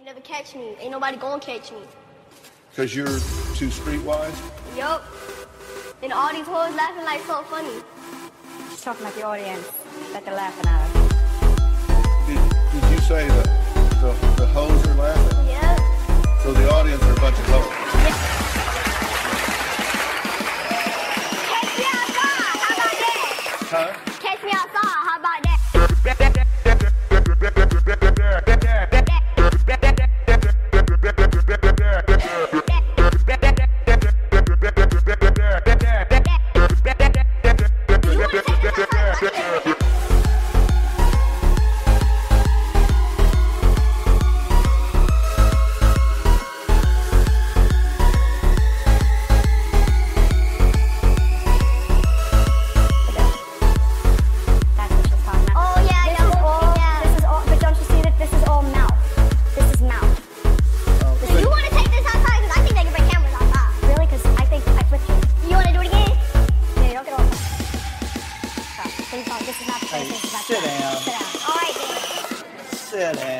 They never catch me. Ain't nobody gonna catch me. Cause you're too streetwise? Yup. And all these hoes laughing like so funny. She's talking like the audience, that they're laughing at us. Did, did you say that the, the hoes are laughing? Yeah. So the audience are a bunch of hoes? Yeah. そうやね。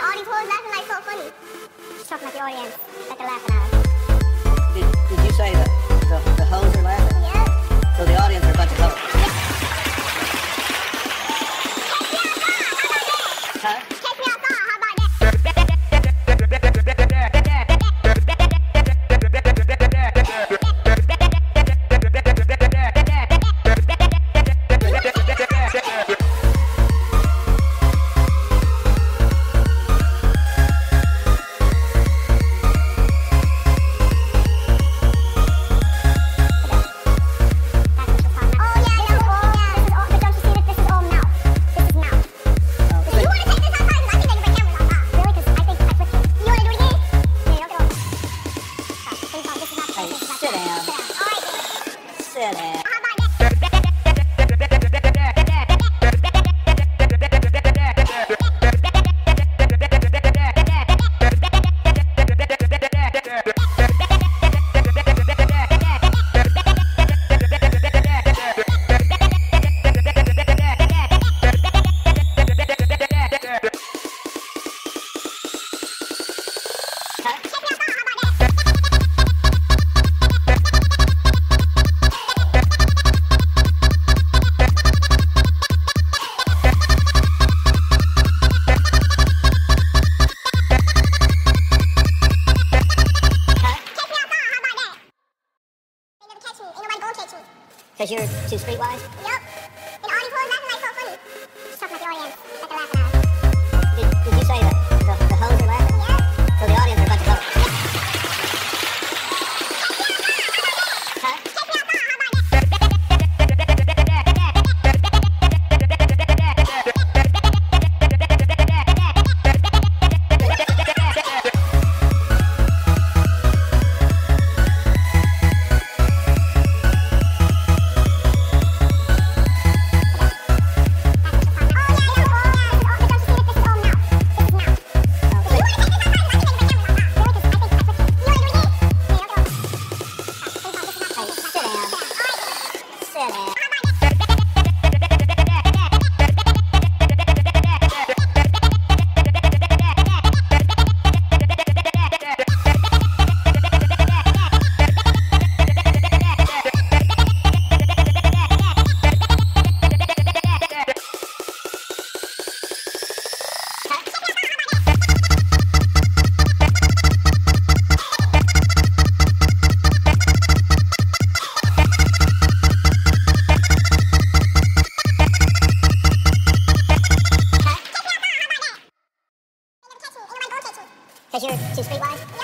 all these hoes laughing like so funny. She's talking like the audience, like they're laughing at us. Did, did you say that the, the hoes are laughing? Yeah. So the audience are a bunch of hoes. cake smooth. Ain't nobody gonna cake. Cause you're too streetwise? Yup. And all these hoes like so funny. Talking about the audience. Like they're laughing Because you're too streetwise?